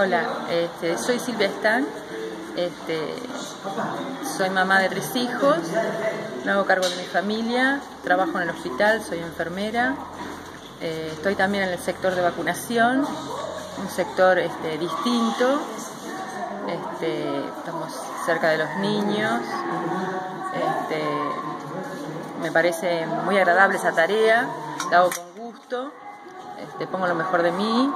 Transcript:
Hola, este, soy Silvia Stan, este, soy mamá de tres hijos, me hago cargo de mi familia, trabajo en el hospital, soy enfermera, eh, estoy también en el sector de vacunación, un sector este, distinto, este, estamos cerca de los niños, este, me parece muy agradable esa tarea, la hago con gusto, este, pongo lo mejor de mí.